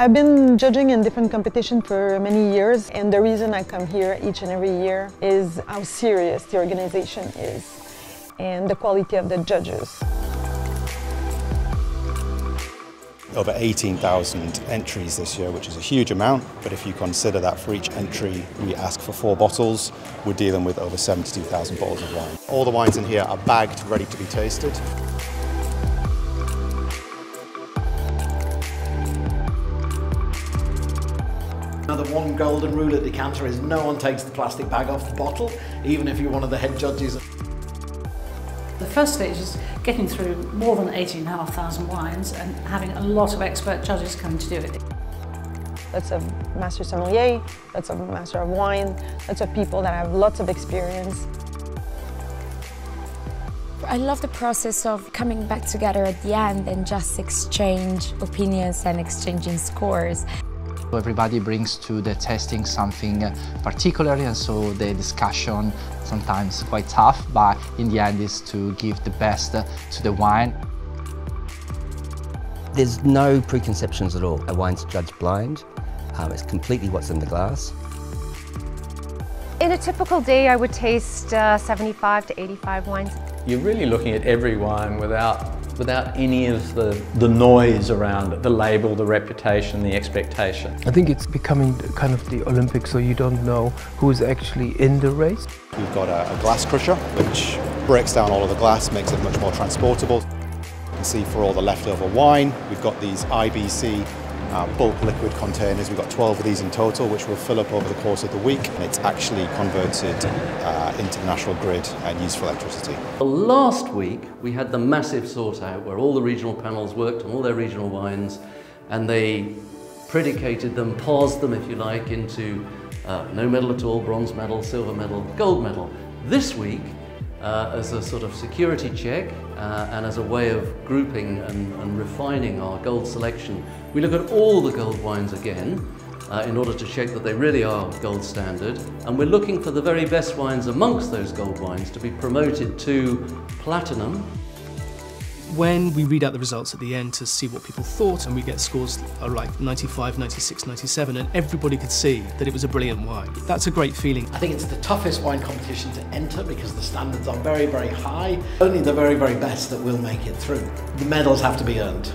I've been judging in different competitions for many years and the reason I come here each and every year is how serious the organization is and the quality of the judges. Over 18,000 entries this year, which is a huge amount, but if you consider that for each entry we ask for four bottles, we're dealing with over 72,000 bottles of wine. All the wines in here are bagged, ready to be tasted. Now the one golden rule at Decanter is no one takes the plastic bag off the bottle, even if you're one of the head judges. The first stage is getting through more than 18,500 wines and having a lot of expert judges come to do it. Lots of master sommelier, lots of master of wine, lots of people that have lots of experience. I love the process of coming back together at the end and just exchange opinions and exchanging scores. Everybody brings to the testing something particular and so the discussion sometimes quite tough but in the end is to give the best to the wine. There's no preconceptions at all. A wine's judged blind. Um, it's completely what's in the glass. In a typical day I would taste uh, 75 to 85 wines. You're really looking at every wine without without any of the, the noise around it, the label, the reputation, the expectation. I think it's becoming kind of the Olympics, so you don't know who's actually in the race. We've got a, a glass crusher, which breaks down all of the glass, makes it much more transportable. You can see for all the leftover wine, we've got these IBC uh, bulk liquid containers. We've got 12 of these in total, which will fill up over the course of the week, and it's actually converted uh, into the national grid and used for electricity. Last week we had the massive sort out where all the regional panels worked on all their regional wines, and they predicated them, paused them, if you like, into uh, no medal at all, bronze medal, silver medal, gold medal. This week uh, as a sort of security check uh, and as a way of grouping and, and, refining our gold selection. We look at all the gold wines again uh, in order to check that they really are gold standard and we're looking for the very best wines amongst those gold wines to be promoted to platinum when we read out the results at the end to see what people thought and we get scores like 95, 96, 97 and everybody could see that it was a brilliant wine. That's a great feeling. I think it's the toughest wine competition to enter because the standards are very, very high. Only the very, very best that will make it through. The medals have to be earned.